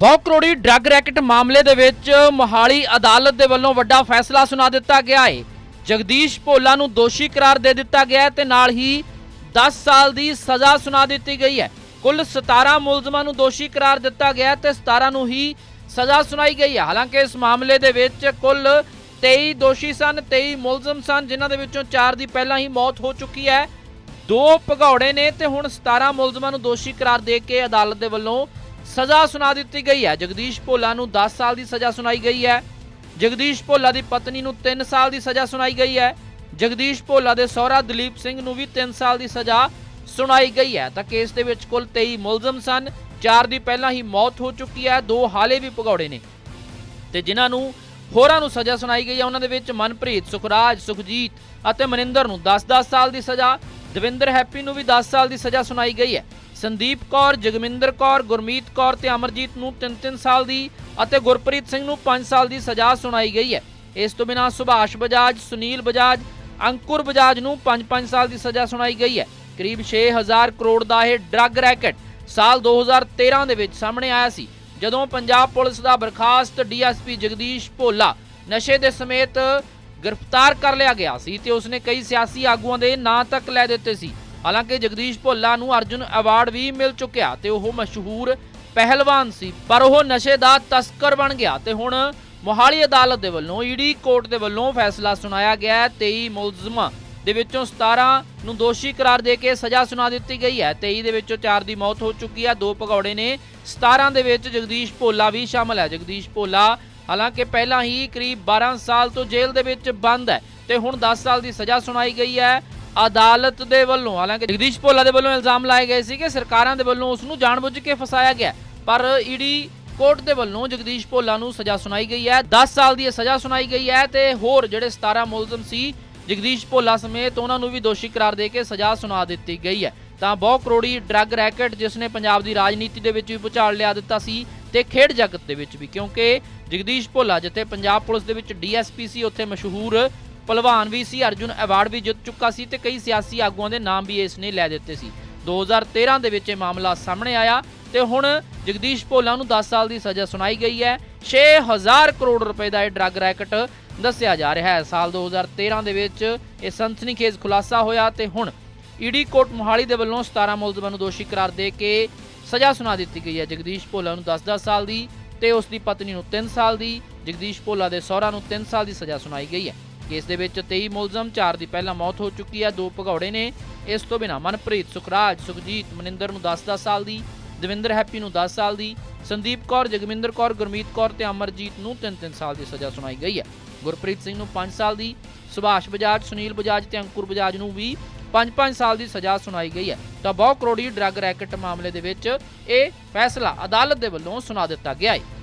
ਬਹੁ ਕਰੋੜੀ drug racket ਮਾਮਲੇ ਦੇ ਵਿੱਚ ਮੋਹਾਲੀ ਅਦਾਲਤ ਦੇ ਵੱਲੋਂ ਵੱਡਾ ਫੈਸਲਾ ਸੁਣਾ ਦਿੱਤਾ ਗਿਆ ਹੈ ਜਗਦੀਸ਼ ਭੋਲਾ ਨੂੰ ਦੋਸ਼ੀ ਕਰਾਰ ਦੇ ਦਿੱਤਾ ਗਿਆ ਹੈ ਤੇ ਨਾਲ ਹੀ 10 ਸਾਲ ਦੀ ਸਜ਼ਾ ਸੁਣਾ ਦਿੱਤੀ ਗਈ ਹੈ। ਕੁੱਲ 17 ਮੁਲਜ਼ਮਾਂ ਨੂੰ ਦੋਸ਼ੀ ਕਰਾਰ ਦਿੱਤਾ ਗਿਆ ਹੈ ਤੇ 17 ਨੂੰ ਹੀ ਸਜ਼ਾ ਸੁਣਾਈ ਗਈ ਹੈ। ਹਾਲਾਂਕਿ ਇਸ ਮਾਮਲੇ ਦੇ ਵਿੱਚ ਕੁੱਲ 23 ਦੋਸ਼ੀ ਸਨ 23 ਮੁਲਜ਼ਮ ਸਨ, ਜਿਨ੍ਹਾਂ ਦੇ ਵਿੱਚੋਂ 4 ਦੀ ਪਹਿਲਾਂ ਹੀ ਮੌਤ ਹੋ ਚੁੱਕੀ ਹੈ। ਦੋ ਭਗੌੜੇ ਨੇ ਤੇ ਹੁਣ 17 ਮੁਲਜ਼ਮਾਂ ਨੂੰ ਦੋਸ਼ੀ ਕਰਾਰ ਦੇ ਕੇ ਅਦਾਲਤ ਦੇ ਵੱਲੋਂ ਸਜ਼ਾ ਸੁਣਾ ਦਿੱਤੀ ਗਈ ਹੈ। ਜਗਦੀਸ਼ ਭੋਲਾ ਨੂੰ 10 ਸਾਲ ਦੀ ਸਜ਼ਾ ਸੁਣਾਈ ਗਈ ਹੈ। ਜਗਦੀਸ਼ ਭੋਲਾ ਦੀ ਪਤਨੀ ਨੂੰ 3 ਸਾਲ ਦੀ ਸਜ਼ਾ ਸੁਣਾਈ ਗਈ ਹੈ। ਜਗਦੀਸ਼ ਭੋਲਾ ਦੇ ਸਹੁਰਾ ਦਲੀਪ ਸਿੰਘ ਨੂੰ ਵੀ 3 ਸਾਲ ਦੀ ਸਜ਼ਾ ਸੁਣਾਈ ਗਈ ਹੈ। ਤਾਂ ਕੇਸ ਦੇ ਵਿੱਚ ਕੁੱਲ 23 ਮੁਲਜ਼ਮ ਸਨ। ਚਾਰ ਦੀ ਪਹਿਲਾਂ ਹੀ ਮੌਤ ਹੋ ਚੁੱਕੀ ਹੈ। ਦੋ ਹਾਲੇ ਵੀ ਭਗੌੜੇ ਨੇ। ਤੇ ਜਿਨ੍ਹਾਂ ਨੂੰ ਹੋਰਾਂ ਨੂੰ ਸਜ਼ਾ ਸੁਣਾਈ ਗਈ ਹੈ, ਉਹਨਾਂ ਦੇ ਵਿੱਚ ਮਨਪ੍ਰੀਤ, ਸੁਖਰਾਜ, ਸੁਖਜੀਤ ਅਤੇ ਮਨਿੰਦਰ ਨੂੰ 10-10 ਸਾਲ ਦੀ ਸਜ਼ਾ, ਦਵਿੰਦਰ ਹੈਪੀ ਨੂੰ ਵੀ 10 ਸਾਲ ਦੀ ਸਜ਼ਾ ਸੁਣਾਈ ਗਈ ਹੈ। ਸੰਦੀਪ ਕੌਰ, ਜਗਮਿੰਦਰ ਕੌਰ, ਗੁਰਮੀਤ ਕੌਰ ਤੇ ਅਮਰਜੀਤ ਨੂੰ 3-3 ਸਾਲ ਦੀ ਅਤੇ ਗੁਰਪ੍ਰੀਤ ਸਿੰਘ ਨੂੰ 5 ਸਾਲ ਦੀ ਸਜ਼ਾ ਸੁਣਾਈ ਗਈ ਹੈ। ਇਸ ਤੋਂ ਬਿਨਾਂ ਸੁਭਾਸ਼ ਬਜਾਜ, ਸੁਨੀਲ ਬਜਾਜ, ਅੰਕੁਰ ਬਜਾਜ ਨੂੰ 5-5 ਸਾਲ ਦੀ ਸਜ਼ਾ ਸੁਣਾਈ ਗਈ ਹੈ। ਕਰੀਬ 6000 ਕਰੋੜ ਦਾ ਇਹ ਡਰੱਗ ਰੈਕਟ ਸਾਲ 2013 ਦੇ ਵਿੱਚ ਸਾਹਮਣੇ ਆਇਆ ਸੀ, ਜਦੋਂ ਪੰਜਾਬ ਪੁਲਿਸ ਦਾ ਬਰਖਾਸਤ ਡੀਐਸਪੀ ਜਗਦੀਸ਼ ਭੋਲਾ ਨਸ਼ੇ ਦੇ ਸਮੇਤ ਗ੍ਰਿਫਤਾਰ ਕਰ ਲਿਆ ਗਿਆ ਸੀ ਤੇ ਉਸਨੇ ਕਈ ਸਿਆਸੀ ਆਗੂਆਂ ਦੇ ਨਾਂ ਤੱਕ ਲੈ ਦਿੱਤੇ ਸੀ। ਹਾਲਾਂਕਿ ਜਗਦੀਸ਼ ਭੋਲਾ ਨੂੰ ਅਰਜੁਨ ਅਵਾਰਡ ਵੀ ਮਿਲ ਚੁੱਕਿਆ ਤੇ ਉਹ ਮਸ਼ਹੂਰ ਪਹਿਲਵਾਨ ਸੀ, ਪਰ ਉਹ ਨਸ਼ੇ ਦਾ ਤਸਕਰ ਬਣ ਗਿਆ ਤੇ ਹੁਣ ਮੋਹਾਲੀ ਅਦਾਲਤ ਦੇ ਵੱਲੋਂ, ਈਡੀ ਕੋਰਟ ਦੇ ਵੱਲੋਂ ਫੈਸਲਾ ਸੁਣਾਇਆ ਗਿਆ ਹੈ। 23 ਮੁਲਜ਼ਮਾਂ ਦੇ ਵਿੱਚੋਂ 17 ਨੂੰ ਦੋਸ਼ੀ ਕਰਾਰ ਦੇ ਕੇ ਸਜ਼ਾ ਸੁਣਾ ਦਿੱਤੀ ਗਈ ਹੈ। 23 ਦੇ ਵਿੱਚੋਂ 4 ਦੀ ਮੌਤ ਹੋ ਚੁੱਕੀ ਹੈ। ਦੋ ਭਗੌੜੇ ਨੇ 17 ਦੇ ਵਿੱਚ ਜਗਦੀਸ਼ ਭੋਲਾ ਵੀ ਸ਼ਾਮਲ ਹੈ। ਜਗਦੀਸ਼ ਭੋਲਾ ਹਾਲਾਂਕਿ ਪਹਿਲਾਂ ਹੀ ਕਰੀਬ 12 ਸਾਲ ਤੋਂ ਜੇਲ੍ਹ ਦੇ ਵਿੱਚ ਬੰਦ ਹੈ ਤੇ ਹੁਣ 10 ਸਾਲ ਦੀ ਸਜ਼ਾ ਸੁਣਾਈ ਗਈ ਹੈ। ਅਦਾਲਤ ਦੇ ਵੱਲੋਂ, ਹਾਲਾਂਕਿ ਜਗਦੀਸ਼ ਭੋਲਾ ਦੇ ਵੱਲੋਂ ਇਲਜ਼ਾਮ ਲਾਏ ਗਏ ਸੀ ਕਿ ਸਰਕਾਰਾਂ ਦੇ ਵੱਲੋਂ ਉਸ ਨੂੰ ਜਾਣਬੁੱਝ ਕੇ ਫਸਾਇਆ ਗਿਆ। ਪਰ ਈਡੀ ਕੋਰਟ ਦੇ ਵੱਲੋਂ ਜਗਦੀਸ਼ ਭੋਲਾ ਨੂੰ ਸਜ਼ਾ ਸੁਣਾਈ ਗਈ ਹੈ। 10 ਸਾਲ ਦੀ ਸਜ਼ਾ ਸੁਣਾਈ ਗਈ ਹੈ ਤੇ ਹੋਰ ਜਿਹੜੇ 17 ਮੁਲਜ਼ਮ ਸੀ, ਜਗਦੀਸ਼ ਭੋਲਾ ਸਮੇਤ ਉਹਨਾਂ ਨੂੰ ਵੀ ਦੋਸ਼ੀ ਕਰਾਰ ਦੇ ਕੇ ਸਜ਼ਾ ਸੁਣਾ ਦਿੱਤੀ ਗਈ ਹੈ। ਤਾਂ ਬਹੁ ਕਰੋੜੀ ਡਰੱਗ ਰੈਕਟ ਜਿਸ ਨੇ ਪੰਜਾਬ ਦੀ ਰਾਜਨੀਤੀ ਦੇ ਵਿੱਚ ਵੀ ਭੁਚਾਲ ਲਿਆ ਦਿੱਤਾ ਸੀ ਤੇ ਖੇਡ ਜਗਤ ਦੇ ਵਿੱਚ ਵੀ, ਕਿਉਂਕਿ ਜਗਦੀਸ਼ ਭੋਲਾ ਜਿੱਥੇ ਪੰਜਾਬ ਪੁਲਿਸ ਦੇ ਵਿੱਚ ਡੀਐਸਪੀ ਸੀ, ਉੱਥੇ ਮਸ਼ਹੂਰ ਪਹਿਲਵਾਨ ਵੀ ਸੀ, ਅਰਜੁਨ ਅਵਾਰਡ ਵੀ ਜਿੱਤ ਚੁੱਕਾ ਸੀ ਤੇ ਕਈ ਸਿਆਸੀ ਆਗੂਆਂ ਦੇ ਨਾਮ ਵੀ ਇਸ ਨੇ ਲੈ ਦਿੱਤੇ ਸੀ। 2013 ਦੇ ਵਿੱਚ ਇਹ ਮਾਮਲਾ ਸਾਹਮਣੇ ਆਇਆ ਤੇ ਹੁਣ ਜਗਦੀਸ਼ ਭੋਲਾ ਨੂੰ 10 ਸਾਲ ਦੀ ਸਜ਼ਾ ਸੁਣਾਈ ਗਈ ਹੈ। 6000 ਕਰੋੜ ਰੁਪਏ ਦਾ ਇਹ ਡਰੱਗ ਰੈਕਟ ਦੱਸਿਆ ਜਾ ਰਿਹਾ ਹੈ। ਸਾਲ 2013 ਦੇ ਵਿੱਚ ਇਹ ਸੰਸਨੀਖੇਜ਼ ਖੁਲਾਸਾ ਹੋਇਆ ਤੇ ਹੁਣ ਈਡੀ ਕੋਰਟ ਮੋਹਾਲੀ ਦੇ ਵੱਲੋਂ 17 ਮੁਲਜ਼ਮਾਂ ਨੂੰ ਦੋਸ਼ੀ ਕਰਾਰ ਦੇ ਕੇ ਸਜ਼ਾ ਸੁਣਾ ਦਿੱਤੀ ਗਈ ਹੈ। ਜਗਦੀਸ਼ ਭੋਲਾ ਨੂੰ 10-10 ਸਾਲ ਦੀ ਤੇ ਉਸ ਦੀ ਪਤਨੀ ਨੂੰ 3 ਸਾਲ ਦੀ, ਜਗਦੀਸ਼ ਭੋਲਾ ਦੇ ਸਹੁਰਾ ਨੂੰ 3 ਸਾਲ ਦੀ ਸਜ਼ਾ ਸੁਣਾਈ ਗਈ ਹੈ। ਕੇਸ ਦੇ ਵਿੱਚ 23 ਮੁਲਜ਼ਮ 4 ਦੀ ਪਹਿਲਾਂ ਮੌਤ ਹੋ ਚੁੱਕੀ ਹੈ ਦੋ ਭਗੌੜੇ ਨੇ। ਇਸ ਤੋਂ ਬਿਨਾਂ ਮਨਪ੍ਰੀਤ ਸੁਖਰਾਜ, ਸੁਖਜੀਤ ਮਨਿੰਦਰ ਨੂੰ 10-10 ਸਾਲ ਦੀ, ਦਵਿੰਦਰ ਹੈਪੀ ਨੂੰ 10 ਸਾਲ ਦੀ, ਸੰਦੀਪ ਕੌਰ, ਜਗਮਿੰਦਰ ਕੌਰ, ਗੁਰਮੀਤ ਕੌਰ ਤੇ ਅਮਰਜੀਤ ਨੂੰ 3-3 ਸਾਲ ਦੀ ਸਜ਼ਾ ਸੁਣਾਈ ਗਈ ਹੈ। ਗੁਰਪ੍ਰੀਤ ਸਿੰਘ ਨੂੰ 5 ਸਾਲ ਦੀ, ਸੁਭਾਸ਼ ਬਜਾਜ, ਸੁਨੀਲ ਬਜਾਜ ਤੇ ਅੰਕੁਰ ਬਜਾਜ ਨੂੰ ਵੀ 5-5 ਸਾਲ ਦੀ ਸਜ਼ਾ ਸੁਣਾਈ ਗਈ ਹੈ। ਤਾਂ ਬਹੁ ਕਰੋੜੀ ਡਰੱਗ ਰੈਕਟ ਮਾਮਲੇ ਦੇ ਵਿੱਚ ਇਹ ਫੈਸਲਾ ਅਦਾਲਤ ਦੇ ਵੱਲੋਂ ਸੁਣਾ ਦਿੱਤਾ ਗਿਆ ਹੈ।